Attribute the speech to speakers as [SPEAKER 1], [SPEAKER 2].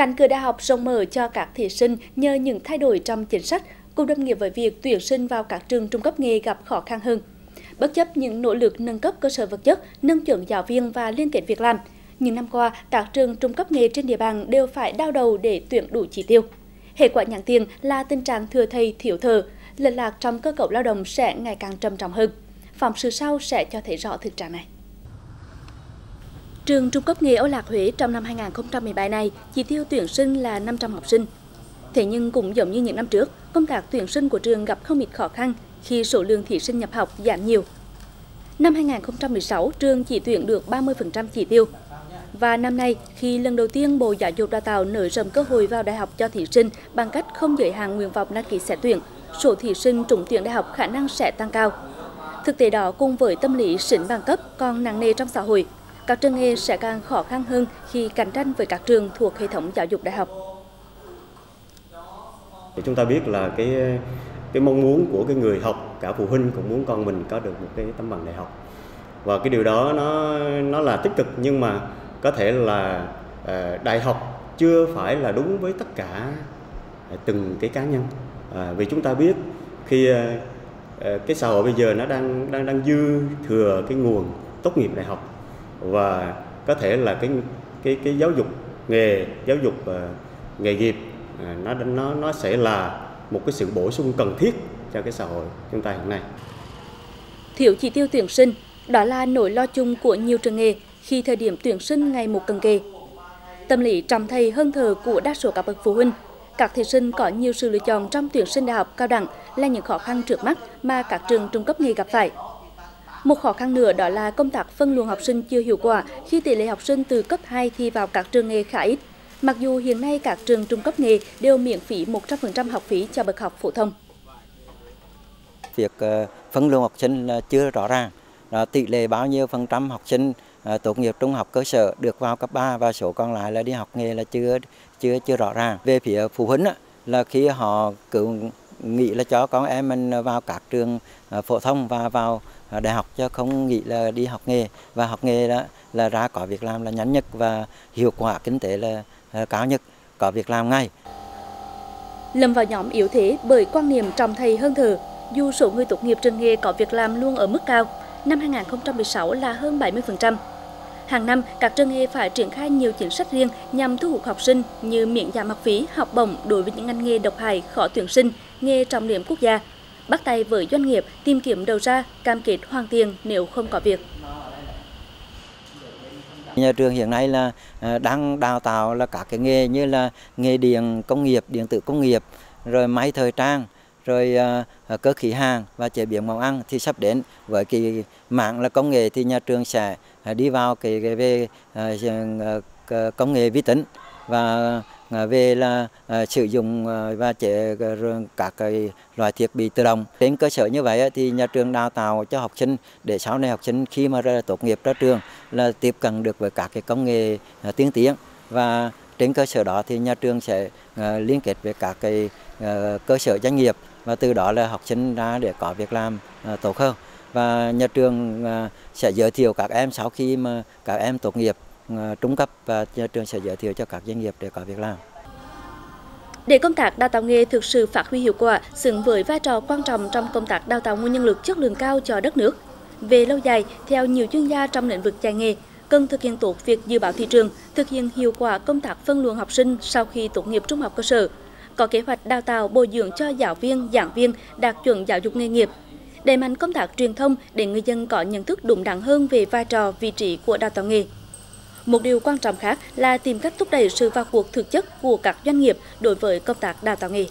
[SPEAKER 1] cánh cửa đại học rộng mở cho các thí sinh nhờ những thay đổi trong chính sách, cùng đồng nghĩa với việc tuyển sinh vào các trường trung cấp nghề gặp khó khăn hơn. Bất chấp những nỗ lực nâng cấp cơ sở vật chất, nâng chuẩn giáo viên và liên kết việc làm, những năm qua, các trường trung cấp nghề trên địa bàn đều phải đau đầu để tuyển đủ chỉ tiêu. Hệ quả nhãn tiền là tình trạng thừa thầy, thiếu thợ, lệch lạc trong cơ cấu lao động sẽ ngày càng trầm trọng hơn. Phóng sự sau sẽ cho thấy rõ thực trạng này trường trung cấp nghề Âu Lạc Huế trong năm 2017 này chỉ tiêu tuyển sinh là 500 học sinh. Thế nhưng cũng giống như những năm trước, công tác tuyển sinh của trường gặp không ít khó khăn khi số lượng thí sinh nhập học giảm nhiều. Năm 2016 trường chỉ tuyển được 30% chỉ tiêu. Và năm nay, khi lần đầu tiên Bộ Giáo dục Đào tạo nới rộng cơ hội vào đại học cho thí sinh bằng cách không giới hạn nguyện vọng đăng ký xét tuyển, số thí sinh trúng tuyển đại học khả năng sẽ tăng cao. Thực tế đó cùng với tâm lý xỉn bằng cấp còn nặng nề trong xã hội các trường nghề sẽ càng khó khăn hơn khi cạnh tranh với các trường thuộc hệ thống giáo dục đại học.
[SPEAKER 2] Chúng ta biết là cái cái mong muốn của cái người học cả phụ huynh cũng muốn con mình có được một cái tấm bằng đại học. Và cái điều đó nó nó là tích cực nhưng mà có thể là à, đại học chưa phải là đúng với tất cả à, từng cái cá nhân. À, vì chúng ta biết khi à, cái xã hội bây giờ nó đang đang đang dư thừa cái nguồn tốt nghiệp đại học và có thể là cái cái cái giáo dục nghề giáo dục uh, nghề nghiệp uh, nó nó nó sẽ là một cái sự bổ sung cần thiết cho cái xã hội chúng ta hiện nay.
[SPEAKER 1] Thiếu chỉ tiêu tuyển sinh, đó là nỗi lo chung của nhiều trường nghề khi thời điểm tuyển sinh ngày một cận kề. Tâm lý trầm thầy hơn thờ của đa số các bậc phụ huynh, các thí sinh có nhiều sự lựa chọn trong tuyển sinh đại học cao đẳng là những khó khăn trước mắt mà các trường trung cấp nghề gặp phải. Một khó khăn nữa đó là công tác phân luồng học sinh chưa hiệu quả khi tỷ lệ học sinh từ cấp 2 thi vào các trường nghề khá ít. Mặc dù hiện nay các trường trung cấp nghề đều miễn phí 100% học phí cho bậc học phổ thông.
[SPEAKER 3] Việc ờ, phân luồng học sinh là chưa rõ ràng, tỷ lệ bao nhiêu phần trăm học sinh ờ, tốt nghiệp trung học cơ sở được vào cấp 3 và số còn lại là đi học nghề là chưa chưa chưa rõ ràng. Về phía phụ huynh là khi họ cứ nghĩ là cho con em mình vào các trường à, phổ thông và vào đại học cho không nghĩ là đi học nghề và học nghề đó là ra có việc làm là nhanh nhất và hiệu quả kinh tế là à, cao nhất có việc làm ngay.
[SPEAKER 1] Lâm vào nhóm yếu thế bởi quan niệm trọng thầy hơn thờ. Dù số người tốt nghiệp trường nghề có việc làm luôn ở mức cao, năm 2016 là hơn 70%. Hàng năm, các trường nghề phải triển khai nhiều chính sách riêng nhằm thu hút học sinh như miễn giảm học phí, học bổng đối với những ngành nghề độc hại, khó tuyển sinh, nghề trọng điểm quốc gia, bắt tay với doanh nghiệp tìm kiếm đầu ra, cam kết hoàn tiền nếu không có việc.
[SPEAKER 3] Nhà trường hiện nay là à, đang đào tạo là các cái nghề như là nghề điện công nghiệp, điện tử công nghiệp, rồi máy thời trang, rồi à, à, cơ khí hàng và chế biến món ăn thì sắp đến với cái mạng là công nghệ thì nhà trường sẽ à, đi vào cái, cái về công nghệ vi tính và về là sử dụng và chế các cái loại thiết bị tự động. Trên cơ sở như vậy thì nhà trường đào tạo cho học sinh để sau này học sinh khi mà ra tốt nghiệp ra trường là tiếp cận được với các cái công nghệ tiên tiến và trên cơ sở đó thì nhà trường sẽ ờ, liên kết với các cái ờ, cơ sở doanh nghiệp và từ đó là học sinh ra để có việc làm ờ, tốt hơn và nhà trường sẽ giới thiệu các em sau khi mà các em tốt nghiệp trung cấp và nhà trường sẽ giới thiệu cho các doanh nghiệp để có việc làm.
[SPEAKER 1] Để công tác đào tạo nghề thực sự phát huy hiệu quả, xứng với vai trò quan trọng trong công tác đào tạo nguồn nhân lực chất lượng cao cho đất nước. Về lâu dài, theo nhiều chuyên gia trong lĩnh vực dạy nghề, cần thực hiện tốt việc dự báo thị trường, thực hiện hiệu quả công tác phân luồng học sinh sau khi tốt nghiệp trung học cơ sở, có kế hoạch đào tạo bồi dưỡng cho giáo viên, giảng viên đạt chuẩn giáo dục nghề nghiệp, đẩy mạnh công tác truyền thông để người dân có nhận thức đúng đắn hơn về vai trò, vị trí của đào tạo nghề. Một điều quan trọng khác là tìm cách thúc đẩy sự vào cuộc thực chất của các doanh nghiệp đối với công tác đào tạo nghề.